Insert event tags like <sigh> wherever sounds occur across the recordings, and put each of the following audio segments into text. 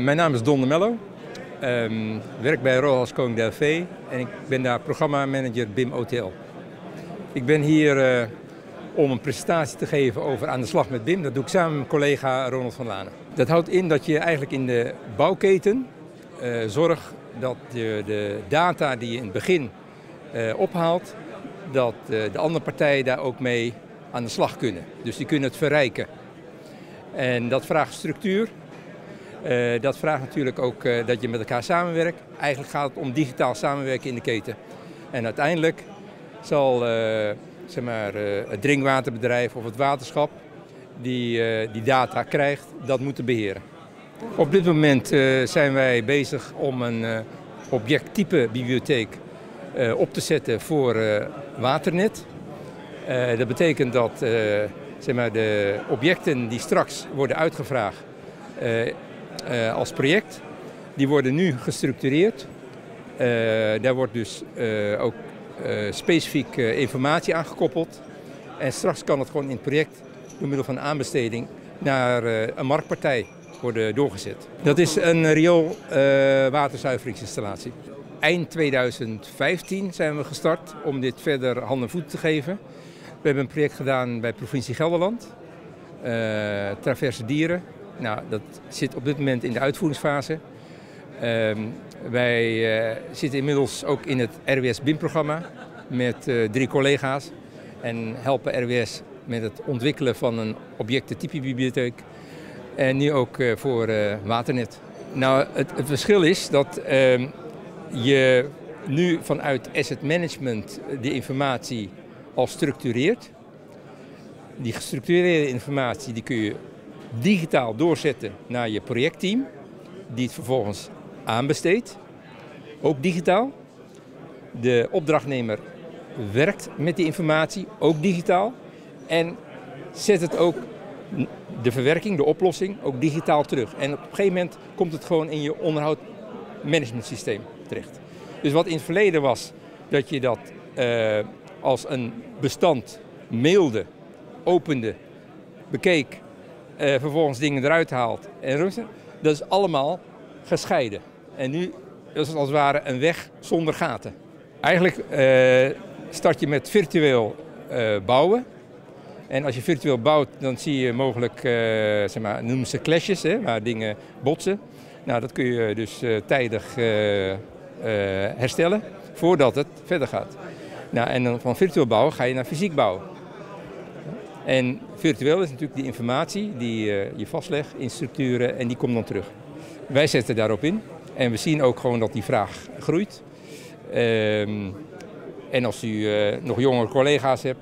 Mijn naam is Don de Mello. Um, werk bij Royal Koning Delphé en ik ben daar programmamanager BIM OTL. Ik ben hier uh, om een presentatie te geven over aan de slag met BIM. Dat doe ik samen met collega Ronald van Lanen. Dat houdt in dat je eigenlijk in de bouwketen uh, zorgt dat je de data die je in het begin ophaalt, dat de andere partijen daar ook mee aan de slag kunnen. Dus die kunnen het verrijken. En dat vraagt structuur. Uh, dat vraagt natuurlijk ook uh, dat je met elkaar samenwerkt. Eigenlijk gaat het om digitaal samenwerken in de keten. En uiteindelijk zal uh, zeg maar, het drinkwaterbedrijf of het waterschap die die data krijgt, dat moeten beheren. Op dit moment zijn wij bezig om een objecttype bibliotheek op te zetten voor Waternet. dat betekent dat zeg maar, de objecten die straks worden uitgevraagd als project. Die worden nu gestructureerd. Uh, daar wordt dus uh, ook specifiek informatie aangekoppeld. En straks kan het gewoon in het project door middel van aanbesteding naar een marktpartij worden doorgezet. Dat is een riool waterzuiveringsinstallatie. Eind 2015 zijn we gestart om dit verder hand en voet te geven. We hebben een project gedaan bij provincie Gelderland, Traverse Dieren, nou, dat zit op dit moment in de uitvoeringsfase. Uh, wij uh, zitten inmiddels ook in het RWS-BIM-programma met uh, drie collega's en helpen RWS met het ontwikkelen van een objectentypebibliotheek en nu ook uh, voor Waternet. Nou, het, het, verschil is dat ehm, je nu vanuit asset management de informatie al structureert. Die gestructureerde informatie die kun je digitaal doorzetten naar je projectteam, die het vervolgens aanbesteedt, ook digitaal. De opdrachtnemer werkt met die informatie, ook digitaal. En zet het ook, de verwerking, de oplossing, ook digitaal terug. En op een gegeven moment komt het gewoon in je onderhoudmanagementsysteem terecht. Dus wat in het verleden was, dat je dat uh, als een bestand mailde, opende, bekeek uh, vervolgens dingen eruit haalt en rusten. Dat is allemaal gescheiden. En nu is het als het ware een weg zonder gaten. Eigenlijk uh, start je met virtueel uh, bouwen. En als je virtueel bouwt, dan zie je mogelijk, zeg maar, noemen ze clashes, hè, waar dingen botsen. Nou, dat kun je dus tijdig herstellen voordat het verder gaat. Nou, en dan van virtueel bouwen ga je naar fysiek bouwen. En virtueel is natuurlijk die informatie die uh, je vastlegt in structuren en die komt dan terug. Wij zetten daarop in en we zien ook gewoon dat die vraag groeit. Um, en als u uh, nog jongere collega's hebt,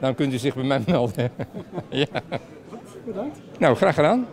dan kunt u zich bij mij <laughs> melden. ja. Bedankt. Nou, graag gedaan.